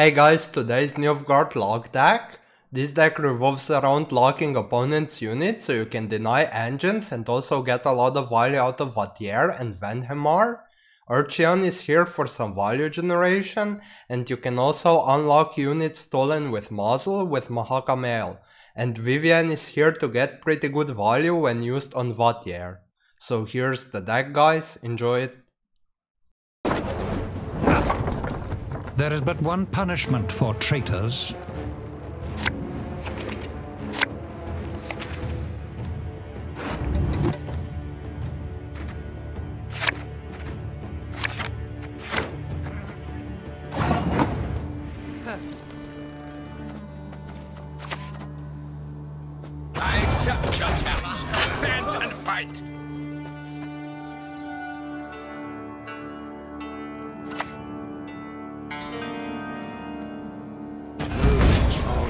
Hey guys, today's Nilfgaard lock deck. This deck revolves around locking opponent's units so you can deny engines and also get a lot of value out of Vattier and Vanhemar. Urcheon is here for some value generation and you can also unlock units stolen with muzzle with Mahakam Ale. And Vivienne is here to get pretty good value when used on Vattier. So here's the deck guys, enjoy it. There is but one punishment for traitors.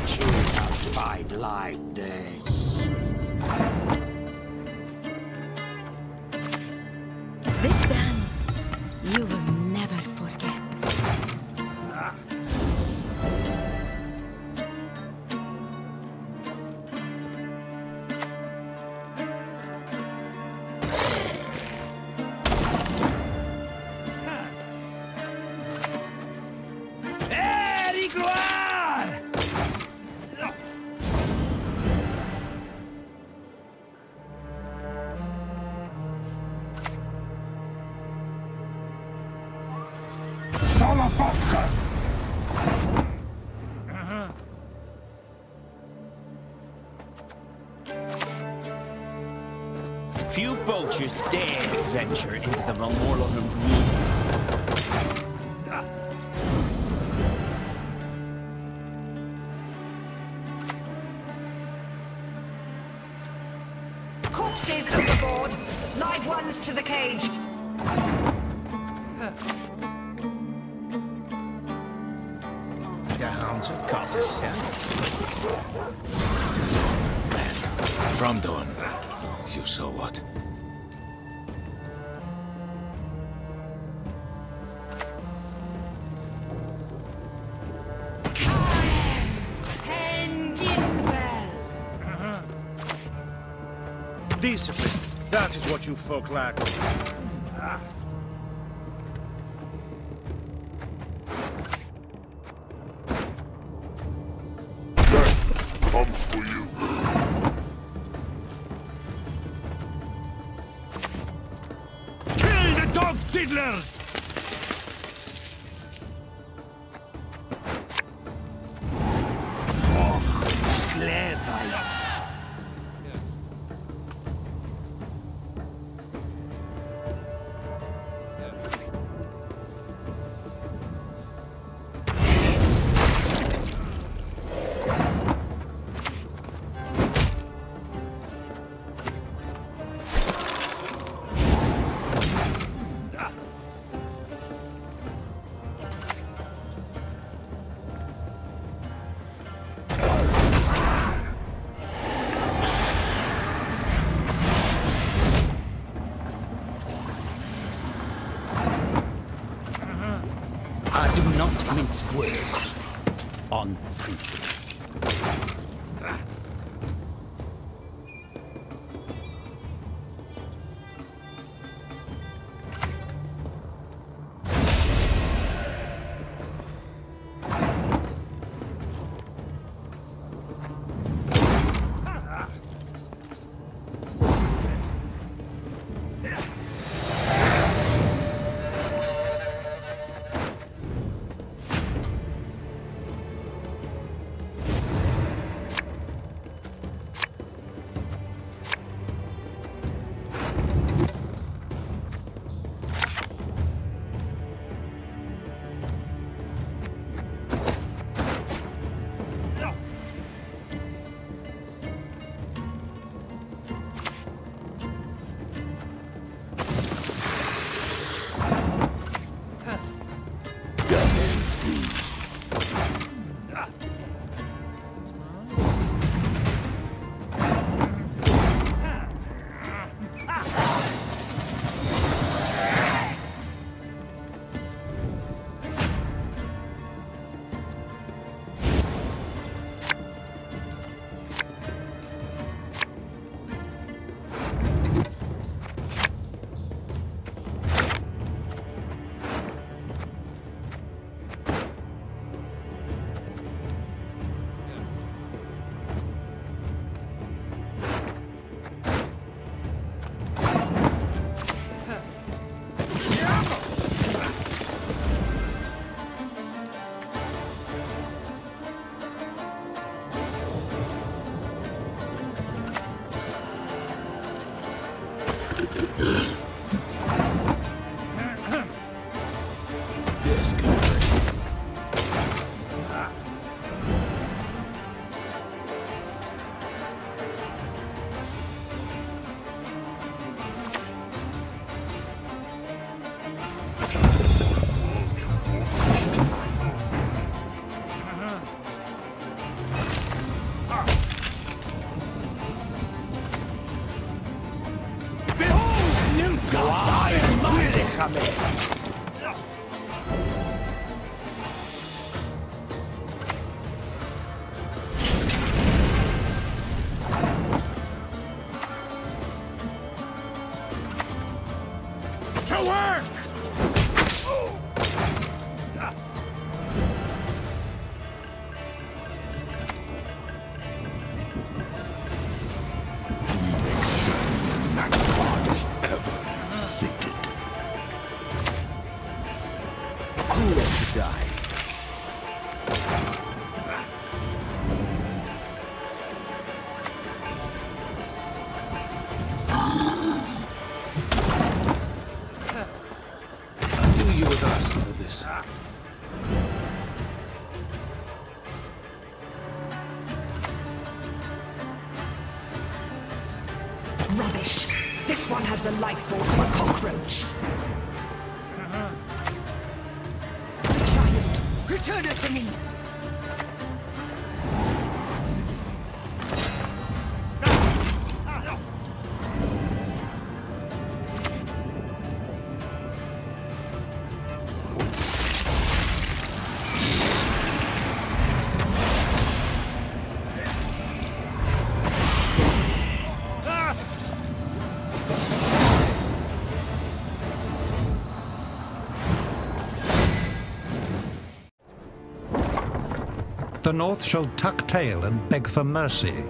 Who taught you to dare venture into the Valmorlohum's room. Corpses overboard. Live ones to the cage. The hounds have caught a scent. From Dawn, you saw what? Discipline. That is what you folk lack. comes do not mince words on principle. The life force of a cockroach. Uh-huh. The child. Return her to me. The North shall tuck tail and beg for mercy.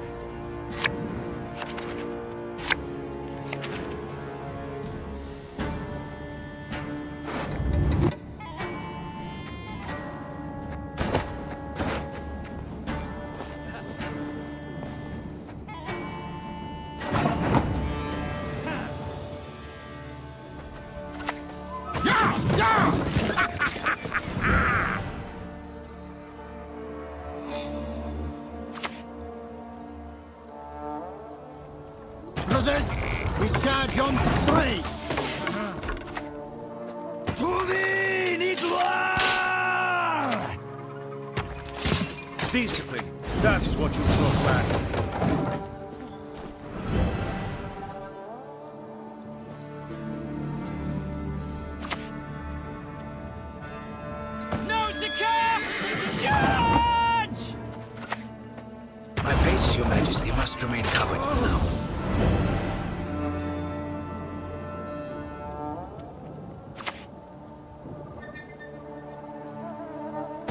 Discipline. That is what you folk lack.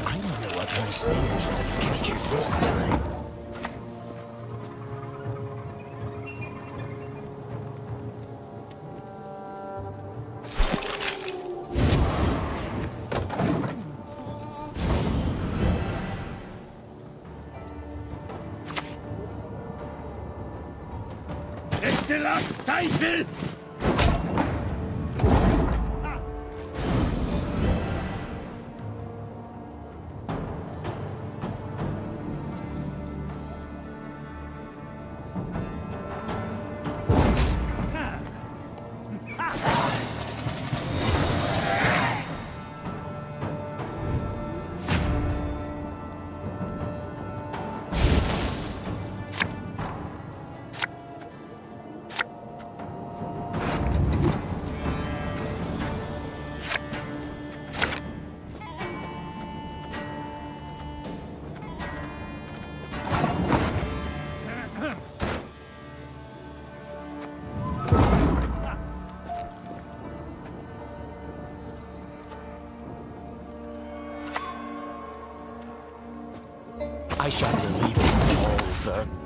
I know what my snares will catch you this time. I shall relieve you of all burdens.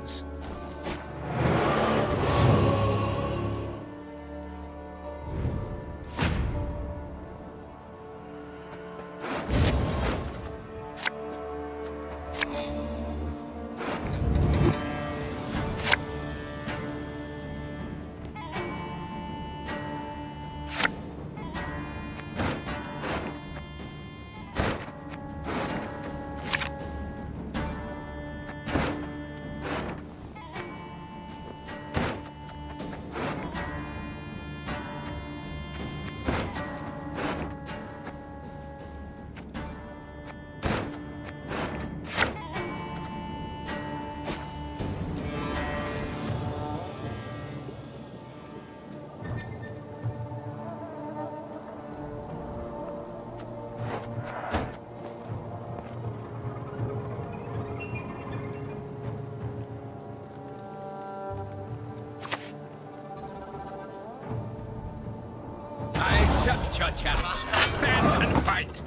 Shut your challenge. Stand and fight.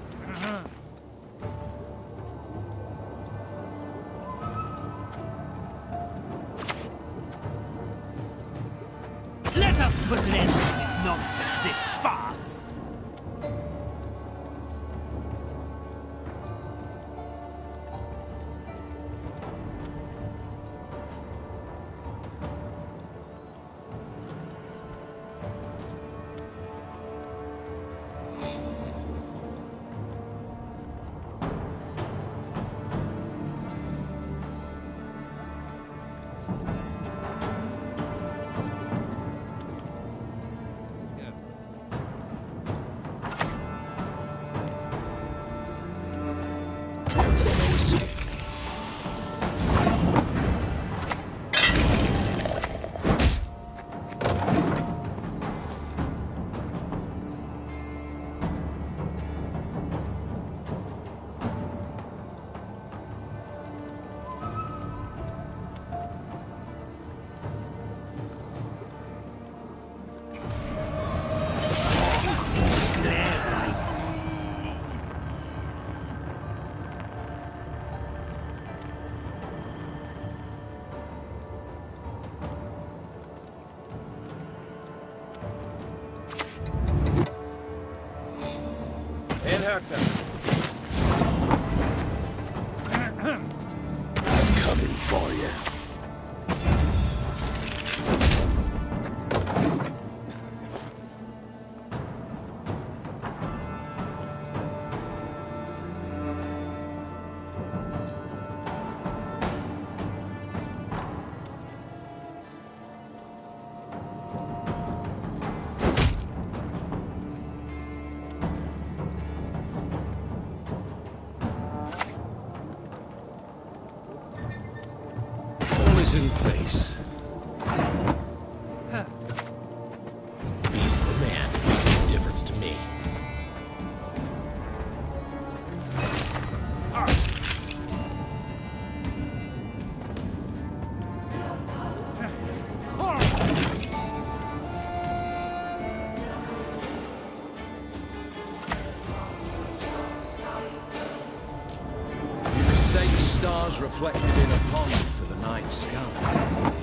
Let us put an end to this nonsense, this farce! In in place. Beast or man makes no difference to me. Stars reflected in a pond for the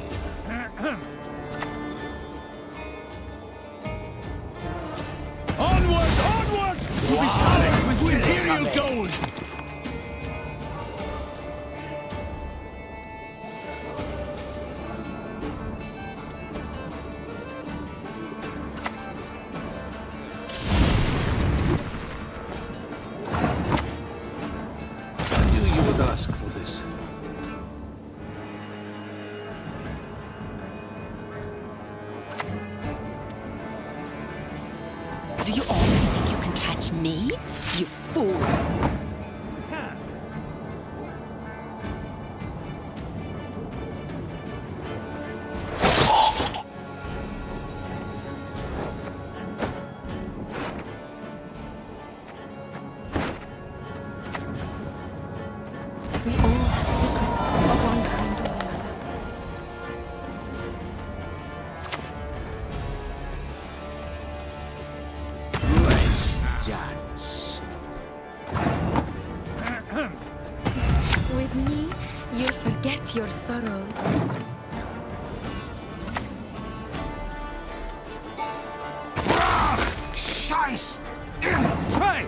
Scheiß! In Zwei!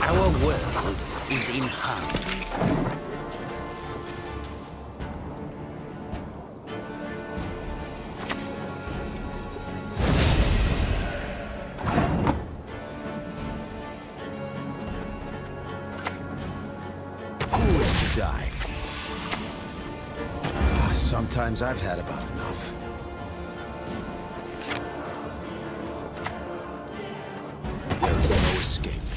Our world is in harmony. Who is to die? Ah, Sometimes I've had about enough. Escape.